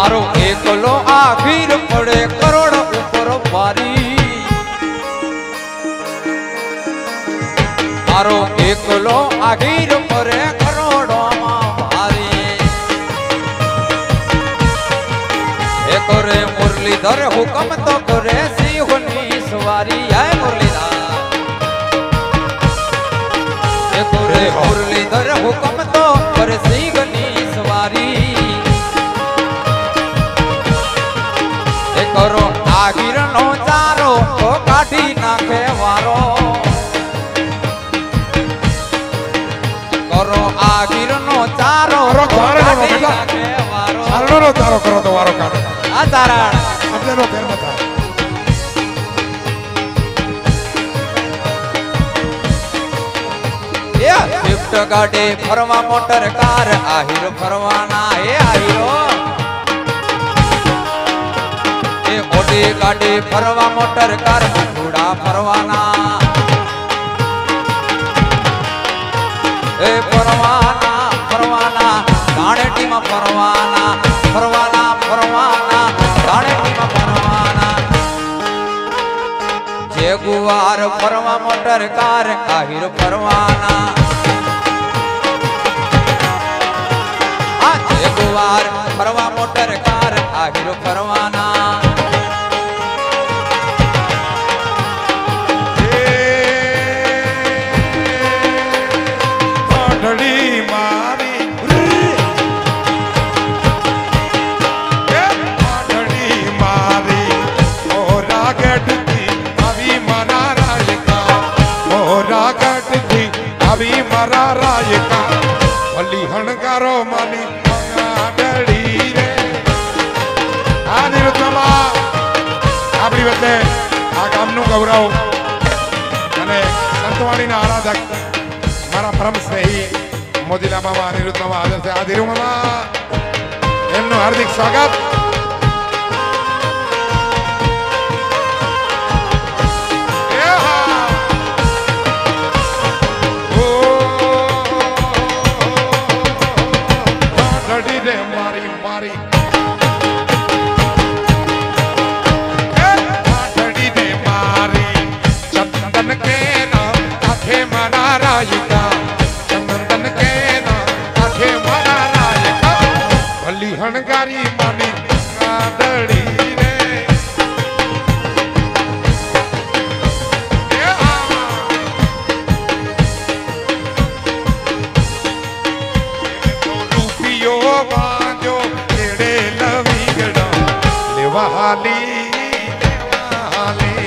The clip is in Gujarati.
મારો એકલો આખીર પડે કરોડ ઉપર ભારી મારો એકલો આખીર પડે કરોડોમાં ભારી એ કરે મુરલીધર હુકમ તો કરે સિંહની સવારી. હે મુરલીધર. એ કરે મુરલીધર હુકમ તો કરે સિંહની સવારી. કરો આગીરનો ચારો તો કાઢી નાખે વારો. કરો આગીરનો ચારો ચારો, કાઢી. નાખે વારો. ચારણોનો તારો કરો તો વારો કાઢે. આ ચારણ. આપણેનો ફેર ન એ સ્વિફ્ટ ગાડી ફરવા મોટર કાર આહિર ફરવાના એ આહિરો. ગાડી ફરવા મોટર કાર ઘોડા ફરવાના. એ ફરવાના ફરવાના ગાણેટીમાં ફરવાના ફરવાના ફરવાના ગાણેટીમાં ફરવાના. જે ગુવાર ફરવા મોટર કાર, કાહિર ફરવાના. આ જે ગુવાર ફરવા મોટર કાર, કાહિર ફરવાના. મોરા ગઢથી આવી મારા રાયકા મોરા ગઢથી આવી મારા રાયકા ભલી હણગારો માની કોઠડી રે આ નિરુદ્ધમાં આપણી વચ્ચે આ ગામનું ગૌરવ અને સંતવાણીના આરાધક મારા પરમ સ્નેહી મોદીલા મામા અનિરુદ્ધ મામા હાજર છે આ ધીરુ મામા એમનું હાર્દિક સ્વાગત ભલી હણગારી માની કાદડી देवाली देवाली